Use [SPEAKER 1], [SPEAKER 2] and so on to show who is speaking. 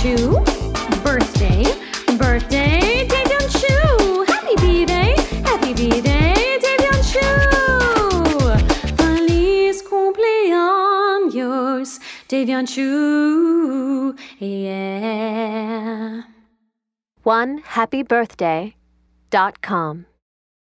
[SPEAKER 1] shoe. Birthday, birthday, Taebyun shoe. Happy birthday, happy B-Day, Taebyun shoe. Feliz cumpleaños, Devyanshu. Yeah. One happy birthday dot com.